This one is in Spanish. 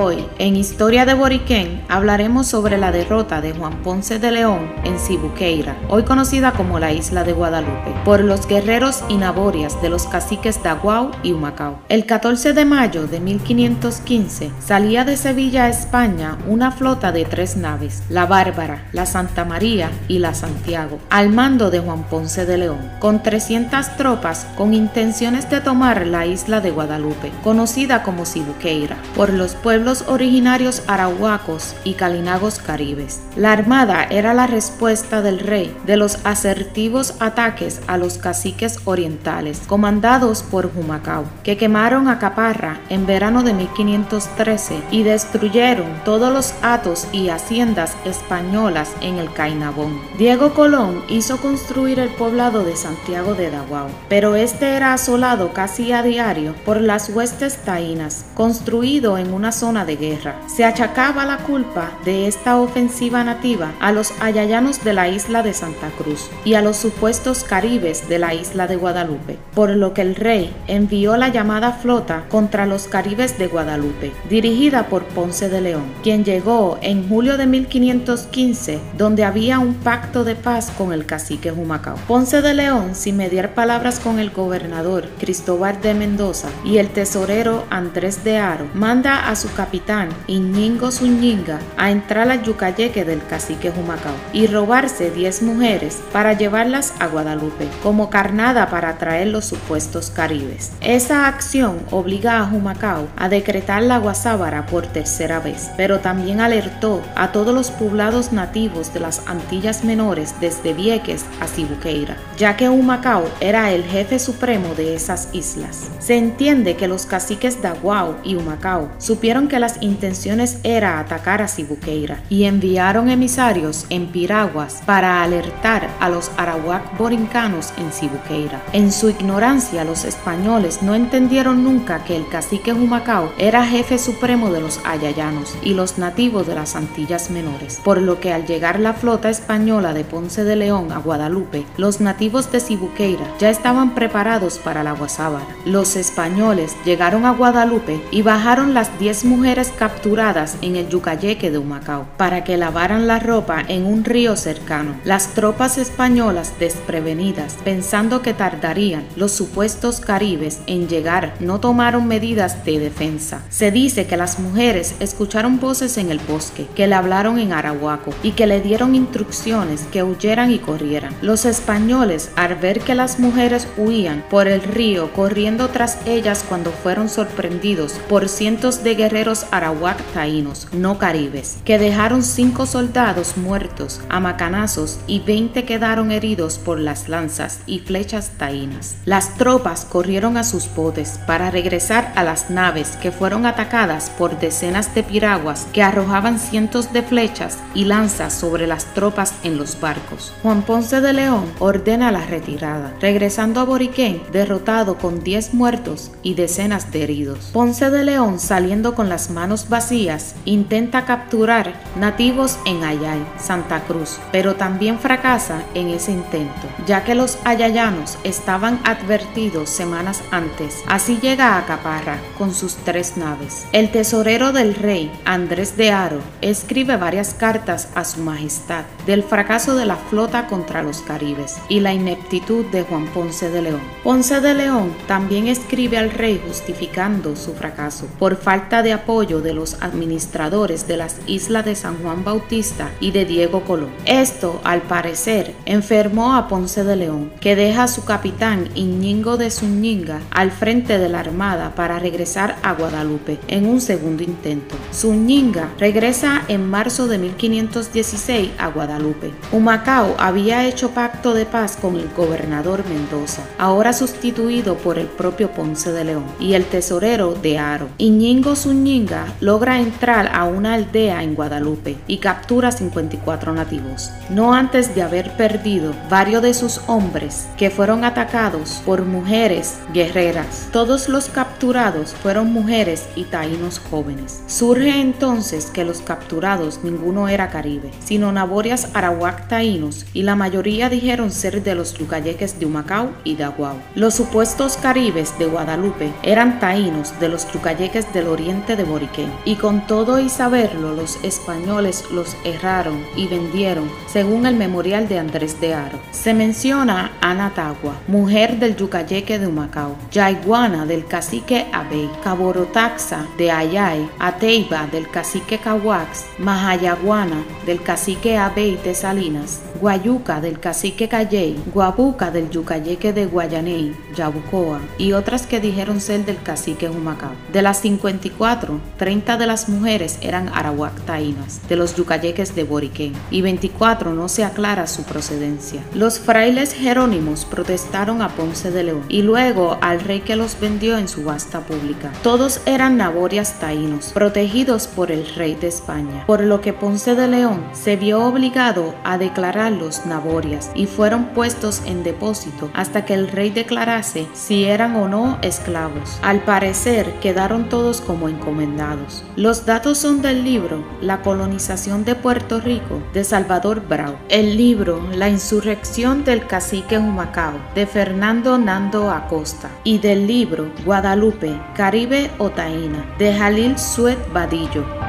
Hoy, en Historia de Boriquén, hablaremos sobre la derrota de Juan Ponce de León en Cibuqueira, hoy conocida como la isla de Guadalupe, por los guerreros inaborias de los caciques de Aguau y Humacao. El 14 de mayo de 1515 salía de Sevilla a España una flota de tres naves, la Bárbara, la Santa María y la Santiago, al mando de Juan Ponce de León, con 300 tropas con intenciones de tomar la isla de Guadalupe, conocida como Cibuqueira, por los pueblos originarios arahuacos y calinagos caribes. La armada era la respuesta del rey de los asertivos ataques a los caciques orientales, comandados por Humacao, que quemaron a Caparra en verano de 1513 y destruyeron todos los atos y haciendas españolas en el Cainabón. Diego Colón hizo construir el poblado de Santiago de Daguao, pero este era asolado casi a diario por las huestes taínas, construido en una zona de guerra. Se achacaba la culpa de esta ofensiva nativa a los ayayanos de la isla de Santa Cruz y a los supuestos caribes de la isla de Guadalupe, por lo que el rey envió la llamada flota contra los caribes de Guadalupe, dirigida por Ponce de León, quien llegó en julio de 1515, donde había un pacto de paz con el cacique Humacao. Ponce de León, sin mediar palabras con el gobernador Cristóbal de Mendoza y el tesorero Andrés de Aro, manda a su capitán Iñingo Zuñinga a entrar al yucayeque del cacique Humacao y robarse 10 mujeres para llevarlas a Guadalupe como carnada para atraer los supuestos caribes. Esa acción obliga a Humacao a decretar la guasábara por tercera vez, pero también alertó a todos los poblados nativos de las Antillas Menores desde Vieques a Cibuqueira, ya que Humacao era el jefe supremo de esas islas. Se entiende que los caciques de Aguao y Humacao supieron que las intenciones era atacar a Cibuqueira y enviaron emisarios en piraguas para alertar a los arawak borincanos en Cibuqueira. En su ignorancia, los españoles no entendieron nunca que el cacique Humacao era jefe supremo de los ayayanos y los nativos de las Antillas Menores, por lo que al llegar la flota española de Ponce de León a Guadalupe, los nativos de Cibuqueira ya estaban preparados para la guasábara. Los españoles llegaron a Guadalupe y bajaron las 10 mujeres mujeres capturadas en el Yucayeque de Humacao para que lavaran la ropa en un río cercano. Las tropas españolas desprevenidas, pensando que tardarían los supuestos caribes en llegar, no tomaron medidas de defensa. Se dice que las mujeres escucharon voces en el bosque, que le hablaron en arahuaco y que le dieron instrucciones que huyeran y corrieran. Los españoles, al ver que las mujeres huían por el río corriendo tras ellas cuando fueron sorprendidos por cientos de guerreros arawak taínos, no caribes, que dejaron cinco soldados muertos a macanazos y 20 quedaron heridos por las lanzas y flechas taínas. Las tropas corrieron a sus botes para regresar a las naves que fueron atacadas por decenas de piraguas que arrojaban cientos de flechas y lanzas sobre las tropas en los barcos. Juan Ponce de León ordena la retirada, regresando a Boriquén derrotado con 10 muertos y decenas de heridos. Ponce de León saliendo con la manos vacías, intenta capturar nativos en Ayay, Santa Cruz, pero también fracasa en ese intento, ya que los ayayanos estaban advertidos semanas antes. Así llega a Caparra con sus tres naves. El tesorero del rey, Andrés de Aro, escribe varias cartas a su majestad del fracaso de la flota contra los caribes y la ineptitud de Juan Ponce de León. Ponce de León también escribe al rey justificando su fracaso por falta de apoyo de los administradores de las islas de San Juan Bautista y de Diego Colón. Esto, al parecer, enfermó a Ponce de León, que deja a su capitán Iñingo de Zúñiga al frente de la armada para regresar a Guadalupe en un segundo intento. Zúñiga regresa en marzo de 1516 a Guadalupe. Humacao había hecho pacto de paz con el gobernador Mendoza, ahora sustituido por el propio Ponce de León, y el tesorero de Aro. Iñingo Zúñiga logra entrar a una aldea en Guadalupe y captura 54 nativos, no antes de haber perdido varios de sus hombres que fueron atacados por mujeres guerreras. Todos los capturados fueron mujeres y taínos jóvenes. Surge entonces que los capturados ninguno era caribe, sino naborias arawak taínos y la mayoría dijeron ser de los yucayeques de Humacao y de. Los supuestos caribes de Guadalupe eran taínos de los yucayeques del oriente de Y con todo y saberlo, los españoles los erraron y vendieron, según el memorial de Andrés de Aro. Se menciona a Natagua, mujer del Yucayeque de Humacao, Yaiguana del cacique Abey, Caborotaxa de Ayay, Ateiba del cacique Cahuax, Mahayaguana del cacique Abey de Salinas, Guayuca del cacique Calley, Guabuca del Yucayeque de Guayaney, Yabucoa y otras que dijeron ser del cacique Humacao. De las 54, 30 de las mujeres eran arahuactaínas, de los yucayeques de Boriquén, y 24 no se aclara su procedencia. Los frailes jerónimos protestaron a Ponce de León y luego al rey que los vendió en subasta pública. Todos eran naborias taínos, protegidos por el rey de España, por lo que Ponce de León se vio obligado a declarar los naborias y fueron puestos en depósito hasta que el rey declarase si eran o no esclavos. Al parecer quedaron todos como encomendados. Los datos son del libro La colonización de Puerto Rico de Salvador Brau, el libro La insurrección del cacique Humacao de Fernando Nando Acosta y del libro Guadalupe, Caribe o Taína de Jalil Suet Vadillo.